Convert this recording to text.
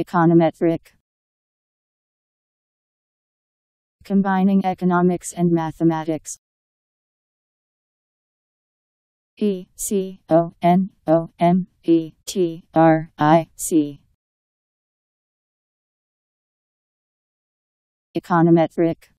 Econometric Combining economics and mathematics. E C O N O M E T R I C Econometric